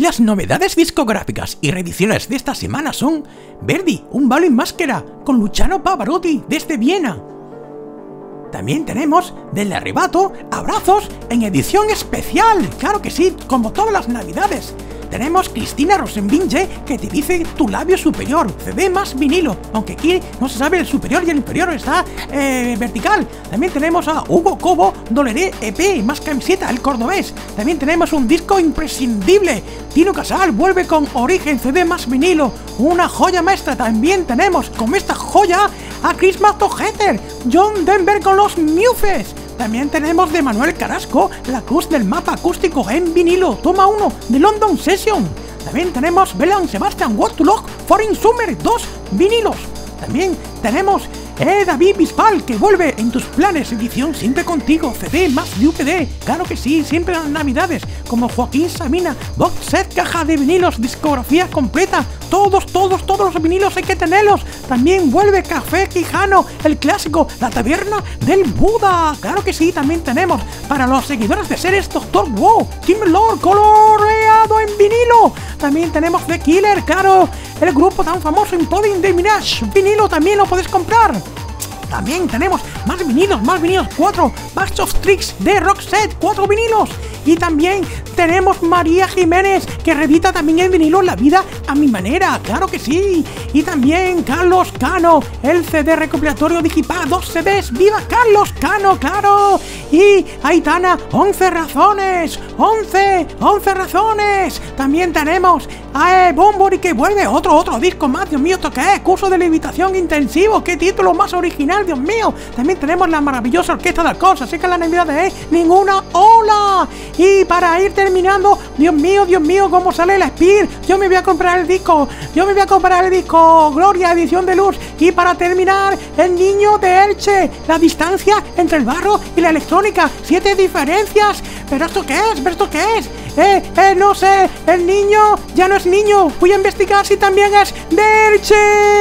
las novedades discográficas y reediciones de esta semana son Verdi, un balo en máscara, con Luciano Pavarotti desde Viena. También tenemos Del Arrebato, Abrazos en edición especial, claro que sí, como todas las navidades tenemos Cristina Rosenbinge que te dice tu labio superior, CD más vinilo, aunque aquí no se sabe el superior y el inferior está eh, vertical. También tenemos a Hugo Cobo, Doleré EP, más camiseta, el cordobés. También tenemos un disco imprescindible. Tino Casal vuelve con Origen CD más vinilo, una joya maestra. También tenemos como esta joya a Chris Heter, John Denver con los Mufes. También tenemos de Manuel Carrasco la cruz del mapa acústico en vinilo, toma 1 de London Session. También tenemos Belan Sebastian What to Lock Foreign Summer 2 vinilos. También tenemos eh, David Bisbal, que vuelve en tus planes, edición siempre contigo, CD más UPD, claro que sí, siempre las navidades, como Joaquín Sabina, box set, caja de vinilos, discografía completa, todos, todos, todos los vinilos hay que tenerlos. También vuelve Café Quijano, el clásico, la taberna del Buda, claro que sí, también tenemos para los seguidores de series Doctor Wow, Tim Lord, coloreado en vinilo. También tenemos The Killer, claro, el grupo tan famoso en Poding de Minaj, vinilo también lo puedes comprar. También tenemos más vinilos, más vinilos, cuatro Bash of Tricks de Rockset, cuatro vinilos. Y también tenemos María Jiménez, que revita también el vinilo La vida a mi manera, claro que sí. Y también Carlos Cano, el CD recopilatorio Digipad, dos CDs, ¡viva Carlos Cano, claro! Y Aitana, 11 razones, 11, 11 razones. También tenemos a Bombori que vuelve, otro, otro disco más, Dios mío, ¿esto qué es? Curso de levitación intensivo, qué título más original, Dios mío. También tenemos la maravillosa orquesta de cosas, así que la Navidad es ninguna ola. Y para ir terminando, Dios mío, Dios mío, cómo sale la Spear. Yo me voy a comprar el disco, yo me voy a comprar el disco Gloria Edición de Luz. Y para terminar, el niño de Elche, la distancia entre el barro y la electrónica, siete diferencias. ¿Pero esto qué es? ¿Pero esto qué es? Eh, eh, no sé, el niño ya no es niño. Voy a investigar si también es de Elche.